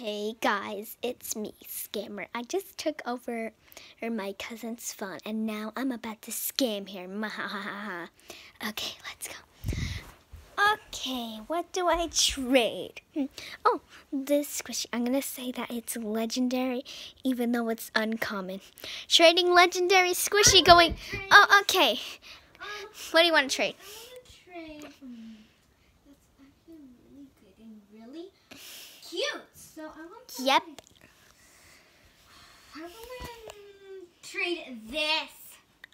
Hey guys, it's me, Scammer. I just took over my cousin's phone and now I'm about to scam her. okay, let's go. Okay, what do I trade? Hmm. Oh, this squishy. I'm gonna say that it's legendary even though it's uncommon. Trading legendary squishy going. Oh, okay. What do you want to trade? cute. So I want to. Yep. I want to trade this.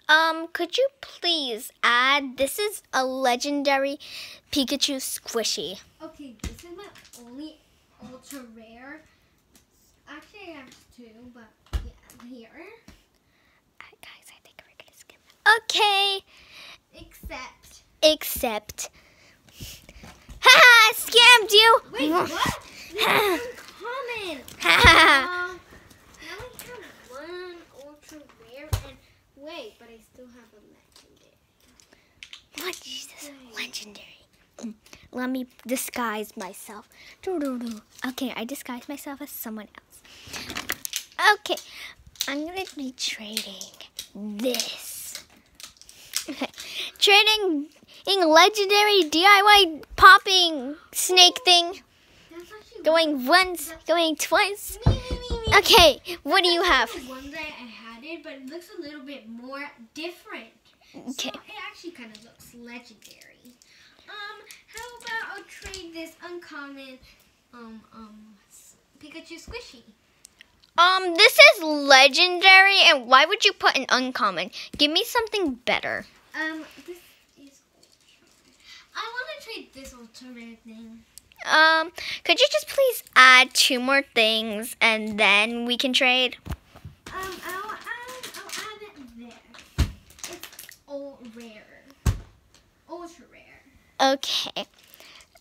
Um, could you please add? This is a legendary Pikachu squishy. Okay, this is my only ultra rare. Actually, I have two, but yeah, here. guys, I think we're gonna skip. Okay. Except. Except. Haha! scammed you. Wait, what? Now I have one ultra rare and wait, but I still have a legendary. What this? Legendary. Let me disguise myself. Okay, I disguise myself as someone else. Okay, I'm gonna be trading this. Okay, trading in legendary DIY popping snake thing. Going once, going twice. Okay, what do you have? One that I had it, but it looks a little bit more different. Okay. So it actually kind of looks legendary. Um, how about I'll trade this uncommon um um Pikachu squishy? Um, this is legendary, and why would you put an uncommon? Give me something better. Um, this is. I want to trade this rare thing. Um, could you just please add two more things and then we can trade? Um, I'll add, I'll add it there. It's all rare. Ultra rare. Okay.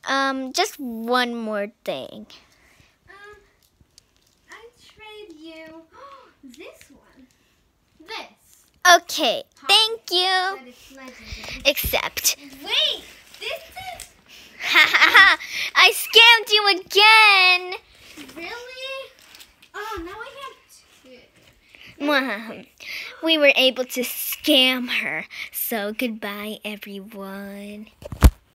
Um, just one more thing. Um, I trade you this one. This. Okay, thank you. But it's legendary. Except, Wait, this is You again. really? Oh, now I have two. We were able to scam her. So goodbye, everyone.